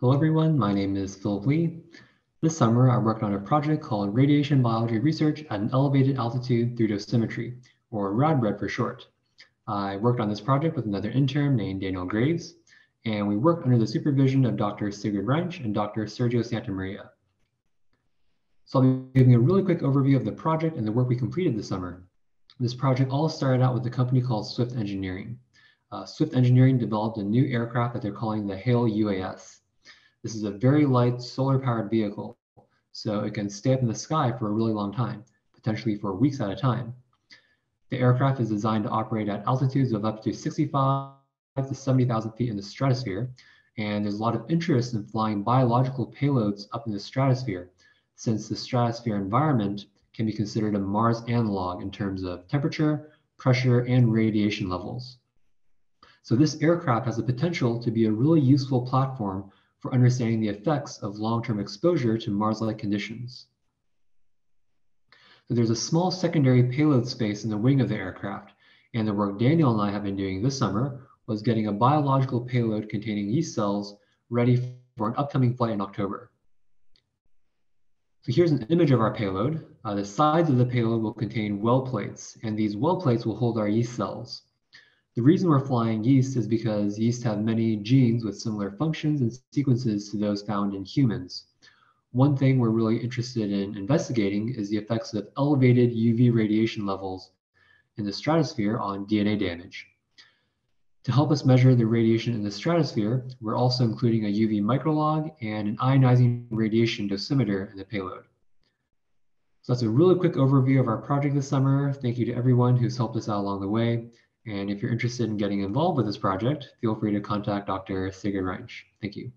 Hello everyone, my name is Philip Lee. This summer I worked on a project called Radiation Biology Research at an Elevated Altitude through Dosimetry, or RadBREAD for short. I worked on this project with another intern named Daniel Graves, and we worked under the supervision of Dr. Sigrid Reinsch and Dr. Sergio Santamaria. So I'll be giving a really quick overview of the project and the work we completed this summer. This project all started out with a company called Swift Engineering. Uh, Swift Engineering developed a new aircraft that they're calling the HALE UAS. This is a very light solar powered vehicle, so it can stay up in the sky for a really long time, potentially for weeks at a time. The aircraft is designed to operate at altitudes of up to 65 to 70,000 feet in the stratosphere, and there's a lot of interest in flying biological payloads up in the stratosphere, since the stratosphere environment can be considered a Mars analog in terms of temperature, pressure, and radiation levels. So this aircraft has the potential to be a really useful platform for understanding the effects of long-term exposure to Mars-like conditions. So there's a small secondary payload space in the wing of the aircraft, and the work Daniel and I have been doing this summer was getting a biological payload containing yeast cells ready for an upcoming flight in October. So here's an image of our payload. Uh, the sides of the payload will contain well plates, and these well plates will hold our yeast cells. The reason we're flying yeast is because yeast have many genes with similar functions and sequences to those found in humans. One thing we're really interested in investigating is the effects of elevated UV radiation levels in the stratosphere on DNA damage. To help us measure the radiation in the stratosphere, we're also including a UV microlog and an ionizing radiation dosimeter in the payload. So that's a really quick overview of our project this summer. Thank you to everyone who's helped us out along the way. And if you're interested in getting involved with this project, feel free to contact Dr. Sigrid Reinsch. Thank you.